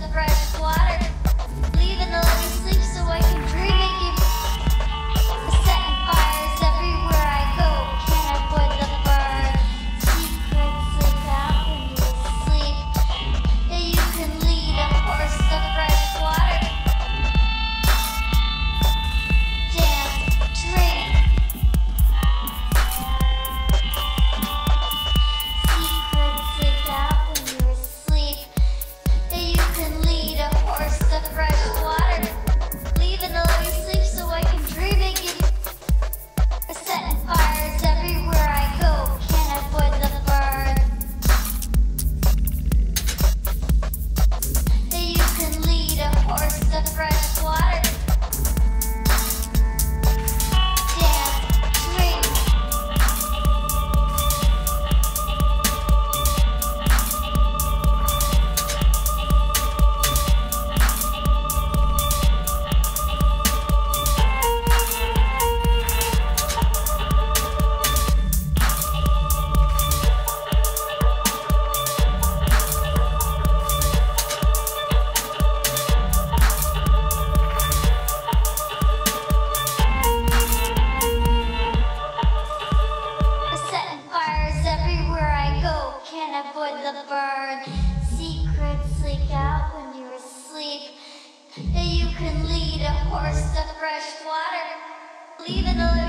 the can lead a horse to fresh water. Leave it